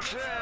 Shine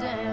diamond.